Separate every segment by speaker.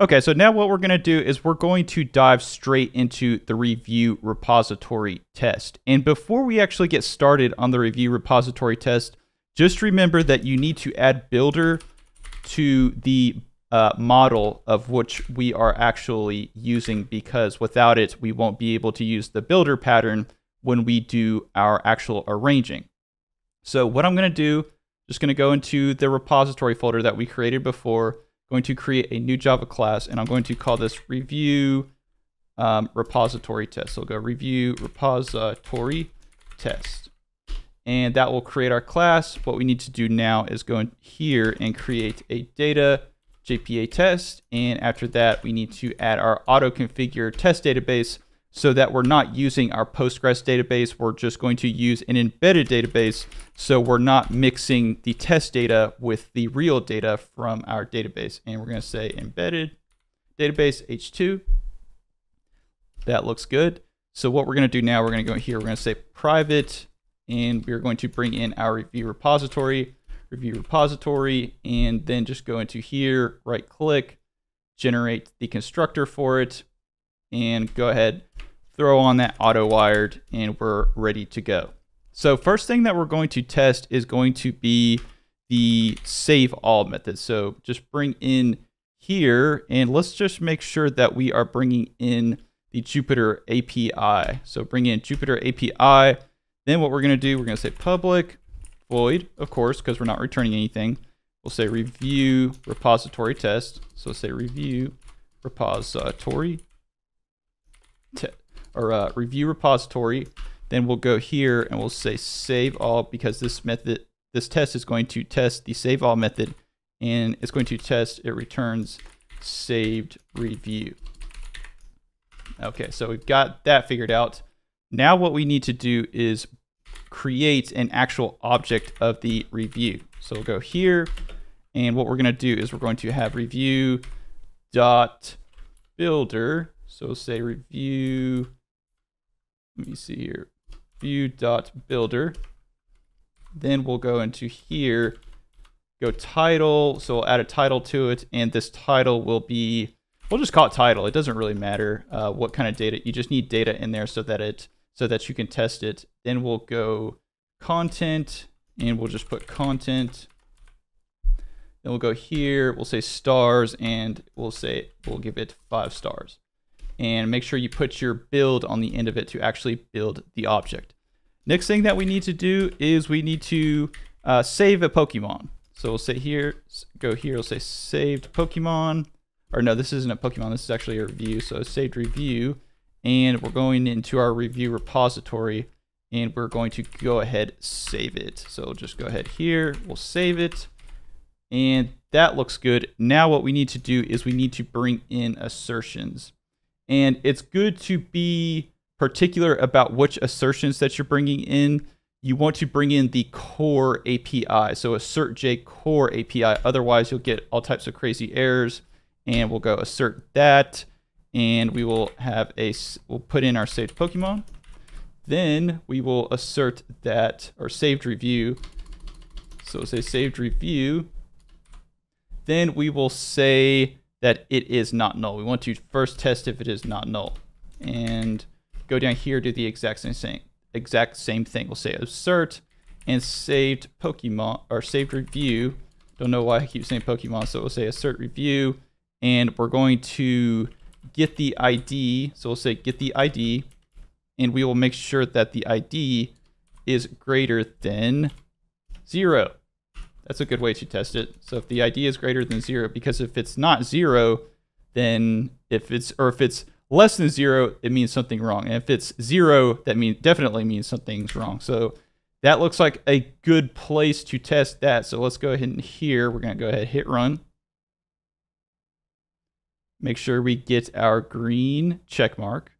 Speaker 1: Okay, so now what we're going to do is we're going to dive straight into the review repository test. And before we actually get started on the review repository test, just remember that you need to add builder to the uh, model of which we are actually using because without it, we won't be able to use the builder pattern when we do our actual arranging. So what I'm going to do, just going to go into the repository folder that we created before, going to create a new Java class, and I'm going to call this review um, repository test. So we'll go review repository test. And that will create our class. What we need to do now is go in here and create a data JPA test. And after that, we need to add our auto configure test database so that we're not using our Postgres database. We're just going to use an embedded database. So we're not mixing the test data with the real data from our database. And we're going to say embedded database H2. That looks good. So what we're going to do now, we're going to go here. We're going to say private, and we're going to bring in our review repository review repository, and then just go into here, right click, generate the constructor for it, and go ahead, throw on that auto wired, and we're ready to go. So first thing that we're going to test is going to be the save all method. So just bring in here, and let's just make sure that we are bringing in the Jupiter API. So bring in Jupiter API. Then what we're going to do, we're going to say public void, of course, because we're not returning anything. We'll say review repository test. So say review repository or uh, review repository. Then we'll go here and we'll say save all because this method, this test is going to test the save all method and it's going to test it returns saved review. Okay, so we've got that figured out. Now what we need to do is create an actual object of the review. So we'll go here, and what we're going to do is we're going to have review dot builder. So say review, let me see here, review dot builder. Then we'll go into here, go title. So we'll add a title to it, and this title will be, we'll just call it title. It doesn't really matter uh, what kind of data. You just need data in there so that it so that you can test it. Then we'll go content and we'll just put content. Then we'll go here, we'll say stars and we'll say, we'll give it five stars. And make sure you put your build on the end of it to actually build the object. Next thing that we need to do is we need to uh, save a Pokemon. So we'll say here, go here, we'll say saved Pokemon. Or no, this isn't a Pokemon, this is actually a review. So saved review and we're going into our review repository and we're going to go ahead save it. So just go ahead here, we'll save it and that looks good. Now what we need to do is we need to bring in assertions and it's good to be particular about which assertions that you're bringing in. You want to bring in the core API. So AssertJ core API. Otherwise you'll get all types of crazy errors and we'll go assert that and we will have a, we'll put in our saved Pokemon. Then we will assert that, or saved review. So say saved review. Then we will say that it is not null. We want to first test if it is not null. And go down here, do the exact same thing. Exact same thing. We'll say assert and saved Pokemon, or saved review. Don't know why I keep saying Pokemon, so we'll say assert review. And we're going to get the ID. So we'll say get the ID, and we will make sure that the ID is greater than zero. That's a good way to test it. So if the ID is greater than zero, because if it's not zero, then if it's, or if it's less than zero, it means something wrong. And if it's zero, that means definitely means something's wrong. So that looks like a good place to test that. So let's go ahead and here, we're gonna go ahead hit run. Make sure we get our green check mark.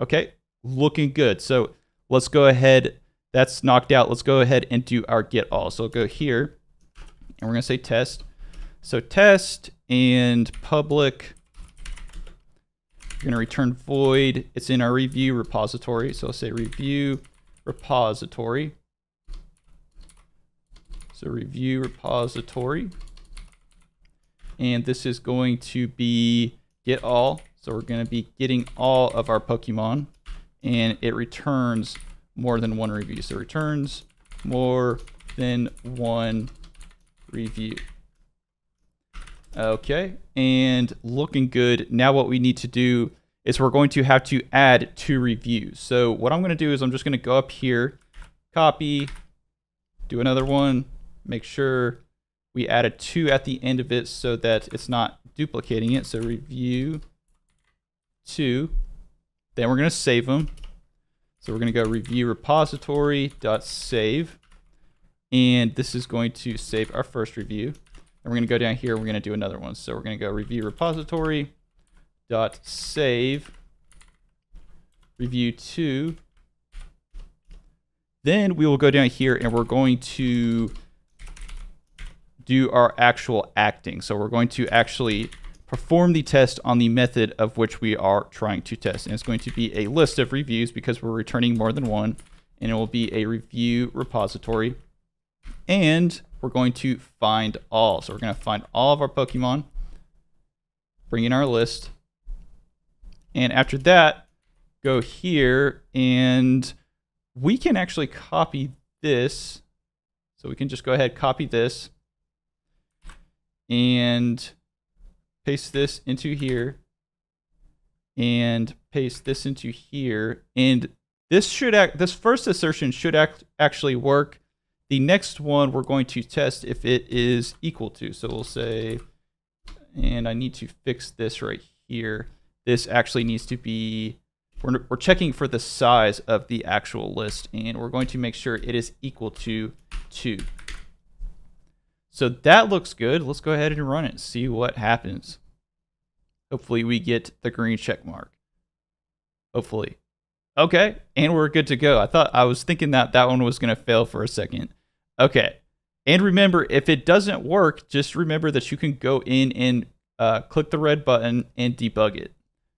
Speaker 1: Okay, looking good. So let's go ahead. That's knocked out. Let's go ahead and do our get all. So we'll go here and we're to say test. So test and public. We're going to return void. It's in our review repository. So I'll say review repository. So review repository. And this is going to be get all. So we're going to be getting all of our Pokemon. And it returns more than one review. So returns more than one review. Okay, and looking good. Now what we need to do is we're going to have to add two reviews. So what I'm going to do is I'm just going to go up here, copy, do another one, make sure we add a two at the end of it so that it's not duplicating it. So review two, then we're going to save them. So we're going to go review repository dot save, and this is going to save our first review. And we're going to go down here. We're going to do another one. So we're going to go review repository dot save review two. Then we will go down here and we're going to do our actual acting. So we're going to actually perform the test on the method of which we are trying to test. And it's going to be a list of reviews because we're returning more than one. And it will be a review repository. And we're going to find all. So we're going to find all of our Pokemon, bring in our list, and after that, go here and we can actually copy this. So we can just go ahead, copy this and paste this into here and paste this into here. And this should act, this first assertion should act, actually work the next one we're going to test if it is equal to. So we'll say, and I need to fix this right here. This actually needs to be, we're, we're checking for the size of the actual list and we're going to make sure it is equal to two. So that looks good. Let's go ahead and run it, see what happens. Hopefully we get the green check mark. Hopefully. Okay, and we're good to go. I thought I was thinking that that one was going to fail for a second. Okay, and remember, if it doesn't work, just remember that you can go in and uh, click the red button and debug it.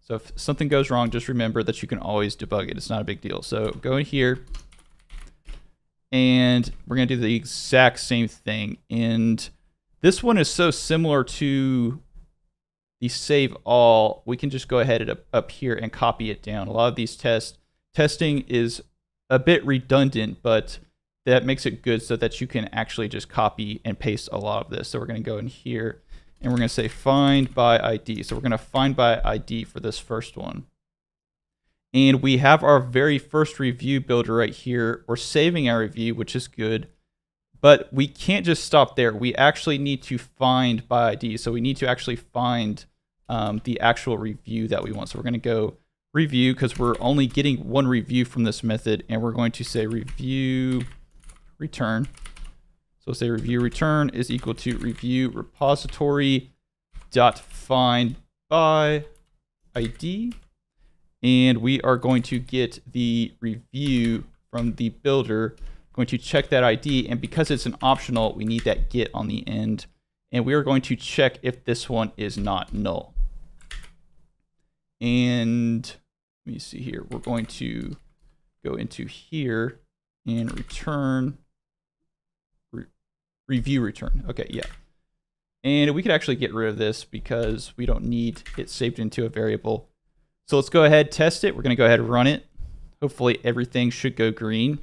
Speaker 1: So if something goes wrong, just remember that you can always debug it. It's not a big deal. So go in here, and we're going to do the exact same thing. And this one is so similar to the save all, we can just go ahead up, up here and copy it down. A lot of these tests, testing is a bit redundant, but that makes it good so that you can actually just copy and paste a lot of this. So we're going to go in here and we're going to say find by ID. So we're going to find by ID for this first one. And we have our very first review builder right here. We're saving our review, which is good. But we can't just stop there. We actually need to find by ID. So we need to actually find um, the actual review that we want. So we're going to go review because we're only getting one review from this method. And we're going to say review return. So say review return is equal to review repository dot find by ID. And we are going to get the review from the builder going to check that ID, and because it's an optional, we need that get on the end. And we are going to check if this one is not null. And let me see here. We're going to go into here and return re review return. Okay, yeah. And we could actually get rid of this because we don't need it saved into a variable. So let's go ahead, test it. We're going to go ahead and run it. Hopefully everything should go green.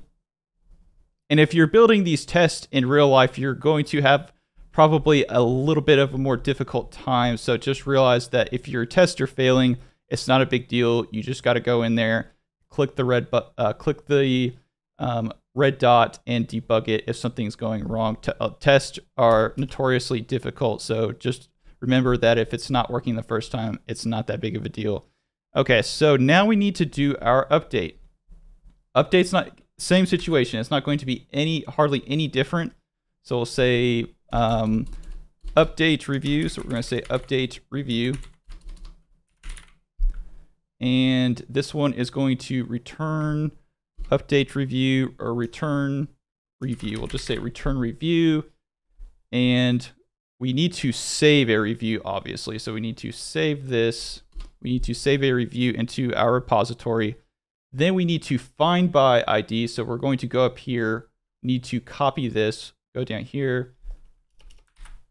Speaker 1: And if you're building these tests in real life, you're going to have probably a little bit of a more difficult time. So just realize that if your tests are failing, it's not a big deal. You just got to go in there, click the red uh, click the um, red dot and debug it if something's going wrong. T uh, tests are notoriously difficult, so just remember that if it's not working the first time, it's not that big of a deal. Okay, so now we need to do our update. Update's not same situation. It's not going to be any hardly any different. So we'll say um, update review. So we're going to say update review. And this one is going to return update review or return review. We'll just say return review. And we need to save a review, obviously. So we need to save this. We need to save a review into our repository. Then we need to find by ID. So we're going to go up here, need to copy this, go down here,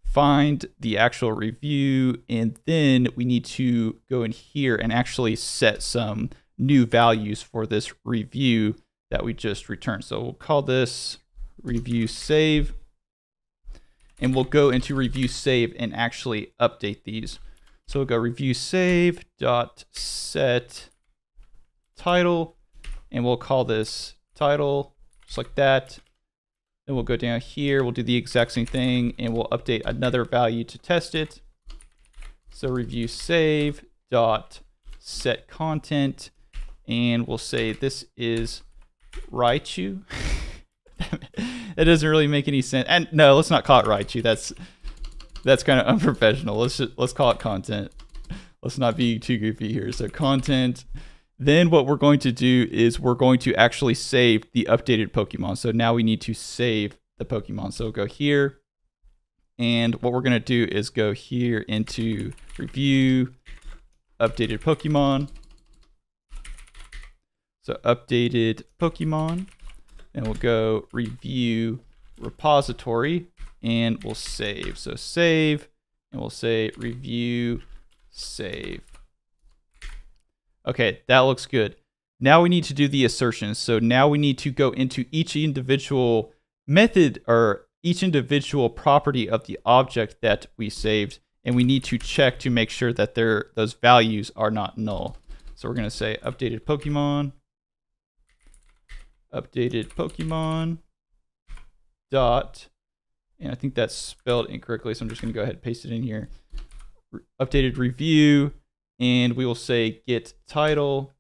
Speaker 1: find the actual review, and then we need to go in here and actually set some new values for this review that we just returned. So we'll call this review save, and we'll go into review save and actually update these. So we'll go review save dot set title, and we'll call this title just like that. Then we'll go down here, we'll do the exact same thing, and we'll update another value to test it. So review save dot set content, and we'll say this is Raichu. that doesn't really make any sense. And no, let's not call it Raichu. That's that's kind of unprofessional. Let's just, let's call it content. Let's not be too goofy here. So content. Then what we're going to do is we're going to actually save the updated Pokemon. So now we need to save the Pokemon. So go here. And what we're going to do is go here into review, updated Pokemon. So updated Pokemon. And we'll go review repository and we'll save. So save and we'll say review save. Okay, that looks good. Now we need to do the assertions. So now we need to go into each individual method or each individual property of the object that we saved. And we need to check to make sure that there those values are not null. So we're going to say updated Pokemon, updated Pokemon dot, and I think that's spelled incorrectly. So I'm just going to go ahead and paste it in here. Re updated review and we will say get title.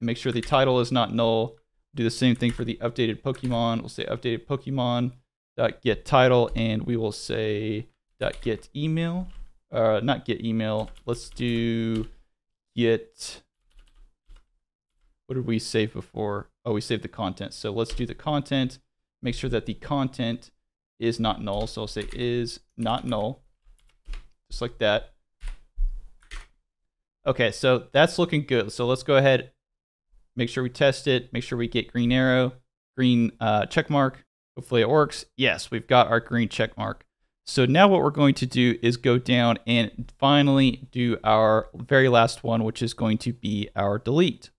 Speaker 1: Make sure the title is not null. Do the same thing for the updated Pokemon. We'll say updated Pokemon dot get title, and we will say dot get email. Uh, not get email. Let's do get. What did we save before? Oh, we saved the content. So let's do the content. Make sure that the content is not null. So I'll say is not null, just like that. Okay, so that's looking good. So let's go ahead, make sure we test it, make sure we get green arrow, green uh, check mark. Hopefully it works. Yes, we've got our green check mark. So now what we're going to do is go down and finally do our very last one, which is going to be our delete.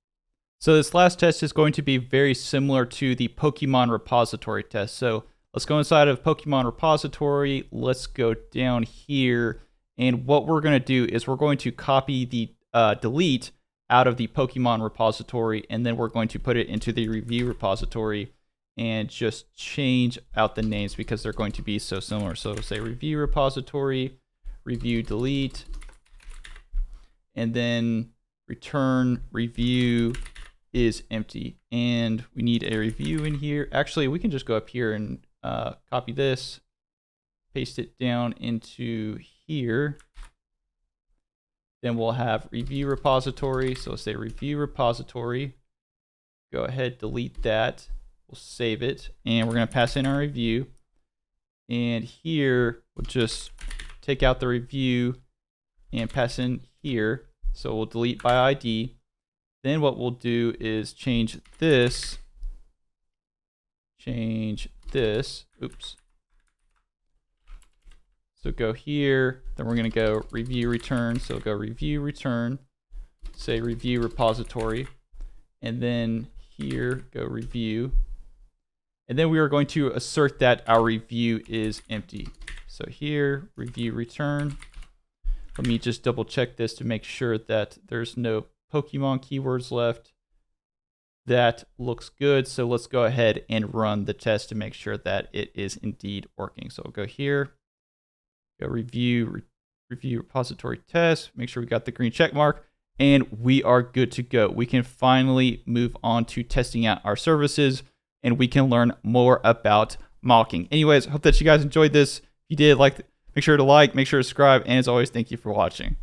Speaker 1: So this last test is going to be very similar to the Pokemon repository test. So let's go inside of Pokemon repository. Let's go down here and what we're going to do is we're going to copy the uh, delete out of the Pokemon repository, and then we're going to put it into the review repository and just change out the names because they're going to be so similar. So say review repository, review delete, and then return review is empty. And we need a review in here. Actually, we can just go up here and uh, copy this, paste it down into here. Then we'll have review repository. So let's say review repository. Go ahead, delete that. We'll save it. And we're going to pass in our review. And here, we'll just take out the review and pass in here. So we'll delete by ID. Then what we'll do is change this. Change this. Oops. So go here, then we're going to go review return. So go review return, say review repository, and then here go review. And then we are going to assert that our review is empty. So here, review return. Let me just double check this to make sure that there's no Pokemon keywords left. That looks good. So let's go ahead and run the test to make sure that it is indeed working. So we'll go here, Go review, re review repository test, make sure we got the green check mark, and we are good to go. We can finally move on to testing out our services and we can learn more about mocking. Anyways, hope that you guys enjoyed this. If you did, like, make sure to like, make sure to subscribe, and as always, thank you for watching.